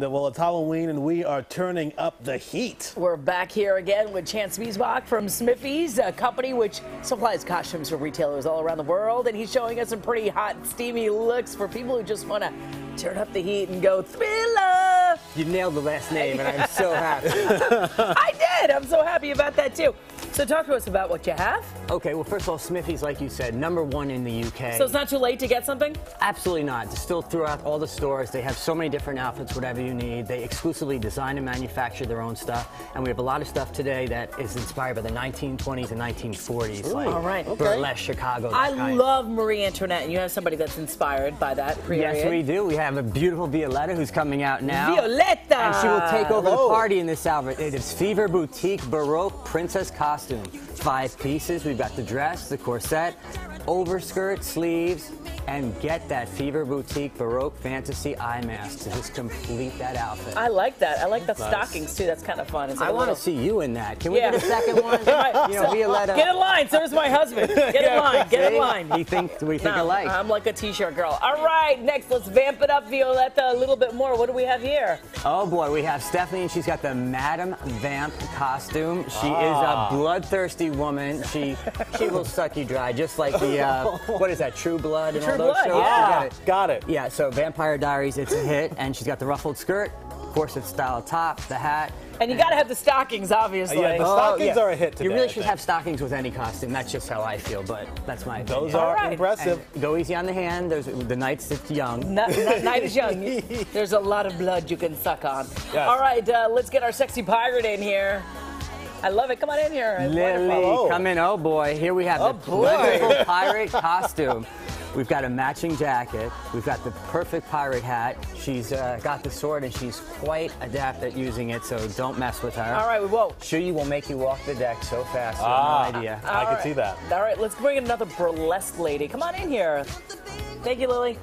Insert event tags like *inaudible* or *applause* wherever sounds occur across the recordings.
Well, it's Halloween and we are turning up the heat. We're back here again with Chance Wiesbach from Smiffy's, a company which supplies costumes for retailers all around the world. And he's showing us some pretty hot, steamy looks for people who just want to turn up the heat and go thriller. You nailed the last name, and I'm so happy. *laughs* I did. I'm so happy about that, too. So talk to us about what you have. Okay, well, first of all, Smiffy's, like you said, number one in the UK. So it's not too late to get something? Absolutely not. It's still throughout all the stores. They have so many different outfits, whatever you need. They exclusively design and manufacture their own stuff. And we have a lot of stuff today that is inspired by the 1920s and 1940s, like all right. Okay. burlesque Chicago. I kind. love Marie Antoinette, and you have somebody that's inspired by that period. Yes, we do. We have a beautiful Violetta who's coming out now. Violetta! And she will take over Hello. the party in this outfit. It is Fever Boutique Baroque Princess Costume. Five pieces. We've got the dress, the corset, overskirt, sleeves, and get that Fever Boutique Baroque Fantasy eye mask to just complete that outfit. I like that. I like the Nice. stockings, too. That's kind of fun. It's like I a want to little- see you in that. Can we Yeah. get a second one? *laughs* you know, Violetta. Get in line. So does my husband. Get in line. Get in line. We think we think No, alike. I'm like a t-shirt girl. All right, next, let's vamp it up, Violetta, a little bit more. What do we have here? Oh boy, we have Stephanie, and she's got the Madam Vamp costume. She Ah. is a bloodthirsty woman. She she will suck you dry, just like the uh, *laughs* what is that, True Blood and True all those Blood, shows. yeah. Got it. Got it. Yeah, so Vampire Diaries, it's a hit, and she's got the ruffled skirt, corset style top, the hat. And you got to have the stockings, obviously. Yeah, the Oh, stockings yeah. are a hit today. You really I should think. have stockings with any costume. That's just how I feel, but that's my opinion. Those are right. impressive. And go easy on the hand. There's the nights it's young. N- n- night is young. *laughs* There's a lot of blood you can suck on. Yes. All right, uh, let's get our sexy pirate in here. I love it. Come on in here. It's Lily, wonderful. Oh. come in. Oh boy, here we have Oh, the boy. plentiful pirate costume. We've got a matching jacket. We've got the perfect pirate hat. She's uh, got the sword and she's quite adept at using it, so don't mess with her. All right, we won't. She will make you walk the deck so fast. You Ah. have no idea. I All can right. see that. All right, let's bring in another burlesque lady. Come on in here. Thank you, Lily.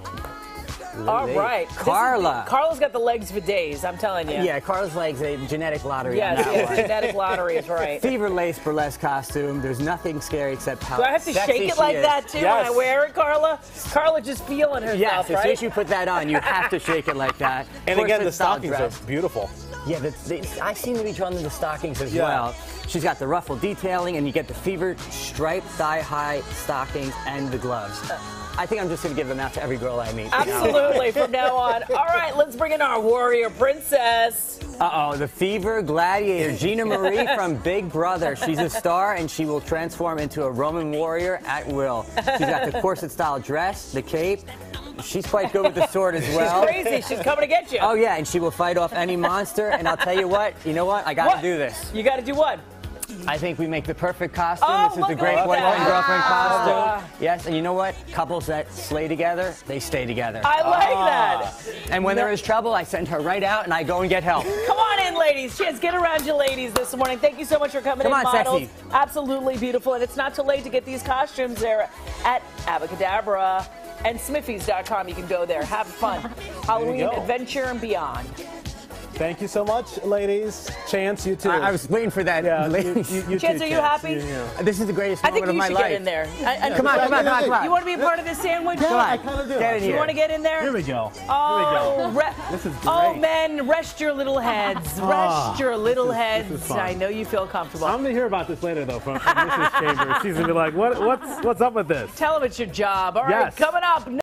All Lily. right. This is- Carla. Carla's got the legs for days, I'm telling you. Yeah, Carla's legs a genetic lottery Yes, on that yes, one. genetic lottery is *laughs* right. Fever lace burlesque costume. There's nothing scary except how Do I have to shake it like is. that too when I wear it, Carla? Carla just feeling herself, Yes, as soon as you put that on, you have to shake it like that. *laughs* And again, the stockings dress. are beautiful. Yeah, the, the, I seem to be drawn to the stockings as Yeah. well. She's got the ruffle detailing, and you get the fever striped thigh-high stockings and the gloves. I think I'm just going to give them out to every girl I meet. Absolutely, from now on. *laughs* All right, let's bring in our warrior princess. Uh-oh, the fever gladiator, Gina Marie *laughs* from Big Brother. She's a star, and she will transform into a Roman warrior at will. She's got the *laughs* corset-style dress, the cape. She's quite good with the sword as well. She's Crazy, she's coming to get you. Oh yeah, and she will fight off any monster. And I'll tell you what, you know what? I got to do this. You got to do what? I think we make the perfect costume. Oh, this is the great at boyfriend girlfriend Ah. costume. Yes, and you know what? Couples that slay together, they stay together. I like Ah. that. and when there is trouble, I send her right out and I go and get help. Come on in, ladies. Chance, get around you ladies this morning. Thank you so much for coming Come in, on, models. sexy. Absolutely beautiful. And it's not too late to get these costumes there at Abracadabra and Smiffys.com. You can go there. Have fun. *laughs* Halloween adventure and beyond. Thank you so much, ladies. Chance, you too. I, I was waiting for that. Yeah, ladies. you, you Chance, too, are you Chance. happy? You- you- this is the greatest I think moment you of should my life. get in there. I- I- Come on, come on, come on, come on. You want to be a part of this sandwich? Come on. kinda do. Get in You want to get in there? Here we go. Oh, Here we go. re- This is oh, men, rest your little heads. Rest Ah, your little this is- heads. this is. I know you feel comfortable. I'm gonna hear about this later, though, from, from Mrs. Chambers. She's gonna be like, "What? What's what's up with this?" Tell them it's your job. All right, Yes. coming up.